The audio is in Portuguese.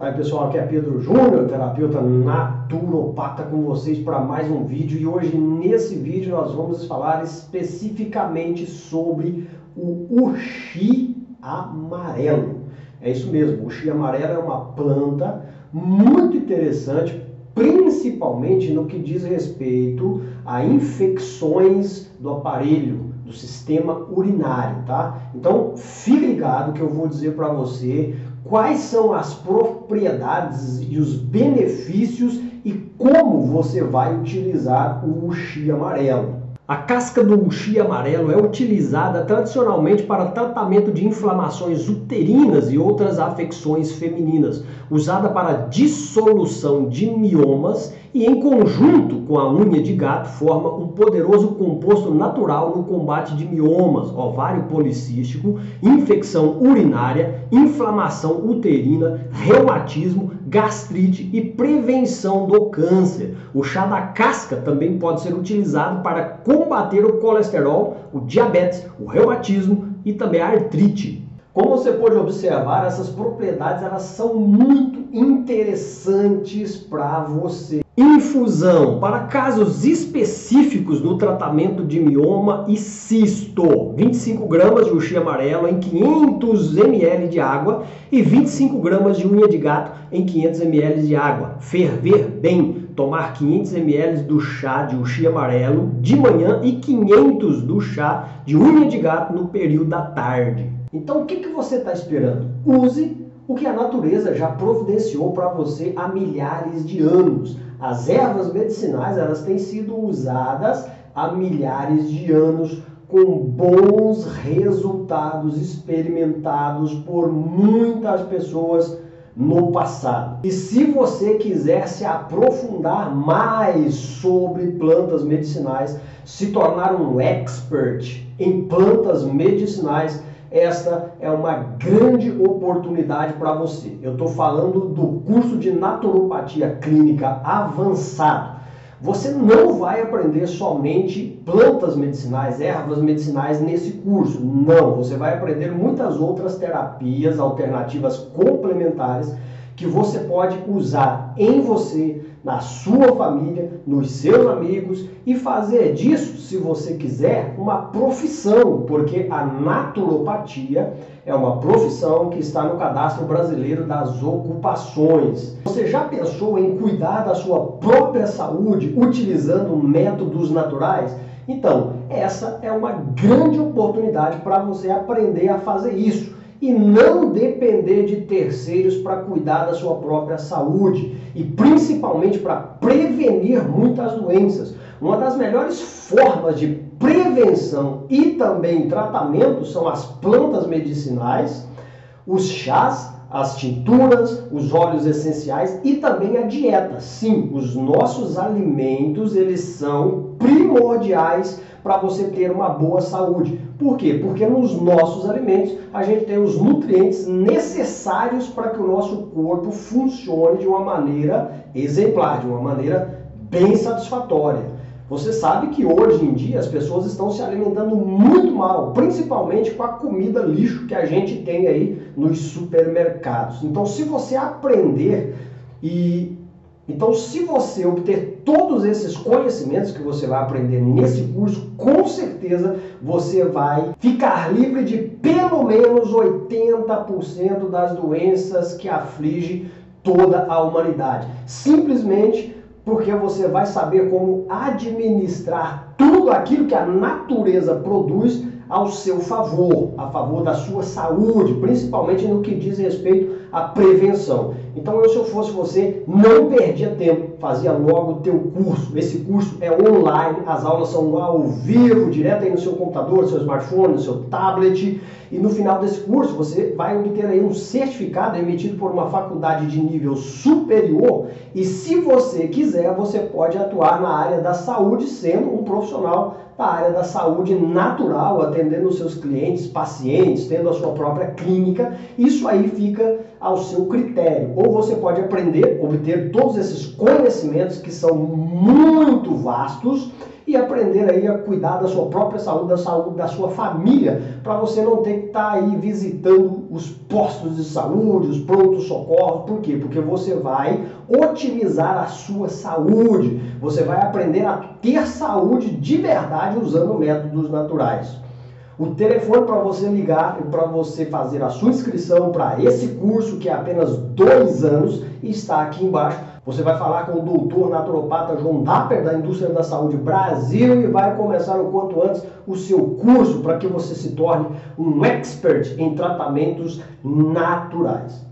Aí pessoal, aqui é Pedro Júnior, terapeuta naturopata com vocês para mais um vídeo e hoje nesse vídeo nós vamos falar especificamente sobre o uxi amarelo. É isso mesmo, o uxi amarelo é uma planta muito interessante, principalmente no que diz respeito a infecções do aparelho, do sistema urinário, tá? Então, fique ligado que eu vou dizer para você quais são as propriedades e os benefícios e como você vai utilizar o uxi amarelo. A casca do uxi amarelo é utilizada tradicionalmente para tratamento de inflamações uterinas e outras afecções femininas, usada para dissolução de miomas e em conjunto com a unha de gato forma um poderoso composto natural no combate de miomas, ovário policístico, infecção urinária, inflamação uterina, reumatismo, gastrite e prevenção do câncer. O chá da casca também pode ser utilizado para combater o colesterol, o diabetes, o reumatismo e também a artrite. Como você pode observar, essas propriedades elas são muito interessantes para você. Infusão para casos específicos no tratamento de mioma e cisto. 25 gramas de uxi amarelo em 500 ml de água e 25 gramas de unha de gato em 500 ml de água. Ferver bem. Tomar 500 ml do chá de uxi amarelo de manhã e 500 do chá de unha de gato no período da tarde. Então o que, que você está esperando? Use o que a natureza já providenciou para você há milhares de anos. As ervas medicinais elas têm sido usadas há milhares de anos com bons resultados experimentados por muitas pessoas no passado. E se você quiser se aprofundar mais sobre plantas medicinais, se tornar um expert em plantas medicinais, esta é uma grande oportunidade para você. Eu estou falando do curso de naturopatia clínica avançado. Você não vai aprender somente plantas medicinais, ervas medicinais nesse curso. Não, você vai aprender muitas outras terapias alternativas complementares que você pode usar em você, na sua família, nos seus amigos e fazer disso, se você quiser, uma profissão, porque a naturopatia é uma profissão que está no cadastro brasileiro das ocupações. Você já pensou em cuidar da sua própria saúde utilizando métodos naturais? Então, essa é uma grande oportunidade para você aprender a fazer isso e não depender de terceiros para cuidar da sua própria saúde e principalmente para prevenir muitas doenças. Uma das melhores formas de prevenção e também tratamento são as plantas medicinais, os chás, as tinturas, os óleos essenciais e também a dieta. Sim, os nossos alimentos, eles são primordiais para você ter uma boa saúde. Por quê? Porque nos nossos alimentos a gente tem os nutrientes necessários para que o nosso corpo funcione de uma maneira exemplar, de uma maneira bem satisfatória. Você sabe que hoje em dia as pessoas estão se alimentando muito mal, principalmente com a comida lixo que a gente tem aí nos supermercados. Então, se você aprender e então, se você obter todos esses conhecimentos que você vai aprender nesse curso, com certeza você vai ficar livre de pelo menos 80% das doenças que afligem toda a humanidade. Simplesmente porque você vai saber como administrar tudo aquilo que a natureza produz ao seu favor, a favor da sua saúde, principalmente no que diz respeito à prevenção. Então, eu, se eu fosse você, não perdia tempo, fazia logo o teu curso. Esse curso é online, as aulas são ao vivo, direto aí no seu computador, no seu smartphone, no seu tablet. E no final desse curso, você vai obter aí um certificado emitido por uma faculdade de nível superior. E se você quiser, você pode atuar na área da saúde, sendo um profissional da área da saúde natural, atendendo os seus clientes, pacientes, tendo a sua própria clínica. Isso aí fica ao seu critério. Ou você pode aprender, obter todos esses conhecimentos que são muito vastos e aprender aí a cuidar da sua própria saúde, da saúde da sua família, para você não ter que estar tá aí visitando os postos de saúde, os prontos socorros. Por quê? Porque você vai otimizar a sua saúde. Você vai aprender a ter saúde de verdade usando métodos naturais. O telefone para você ligar e para você fazer a sua inscrição para esse curso, que é apenas dois anos, está aqui embaixo. Você vai falar com o doutor naturopata João Dapper, da Indústria da Saúde Brasil, e vai começar o quanto antes o seu curso para que você se torne um expert em tratamentos naturais.